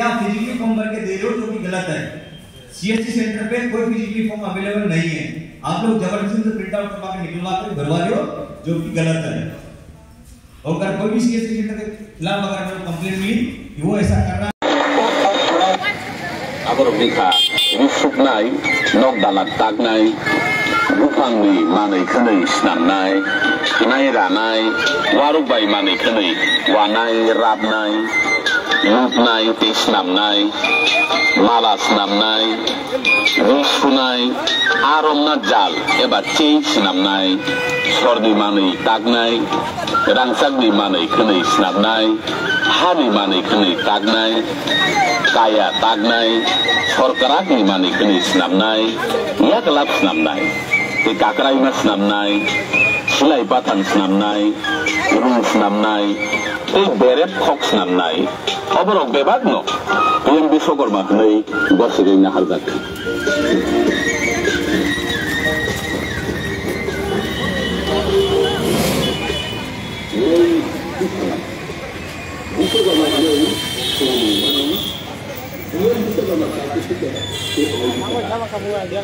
आप physically form भर के दे रहे हो जो कि गलत है। सीएससी सेंटर पे कोई फिजिकली फॉर्म अवेलेबल नहीं है। आप लोग ज़बरदस्ती से प्रिंट आउट करवा के निकलवा के भरवा रहे हो जो कि गलत है। और अगर कोई भी सीएससी सेंटर के खिलाफ अगर हमें कंप्लेंट मिली, कि वो ऐसा कर रहा आबर बिखा रुसुकनाय नक दालाक ताकनाय बुफांनि मानैखोनै सिनामनाय खिनाय रानाय वारुबाय मानैखोनै वानाय राबनाय লুট নাই তেইশ নাম নাই, মালাস নাম নাই, রসু নাই আর অন্যার জাল, এবার চেইশ নাম নাই, সর্দি মানেই তাক নাই রাংসাগনি মানেই খনেই স্নাপ নাই, হানি মানেই খনেই তাক নাই, কায়া তাক নাই, সরকারাগনি মানেই খনেই স্নাপ নাই এক লাভ স্নাপ নাই কাকরাই মাছ নাম নাই, সেলাই পাতান স্নাম নাই রুম স্নাম নাই এই বেরেপ খক স্নাম নাই maknai gosiri nahar zakri Bisogor maknai Sama-sama kamu aja.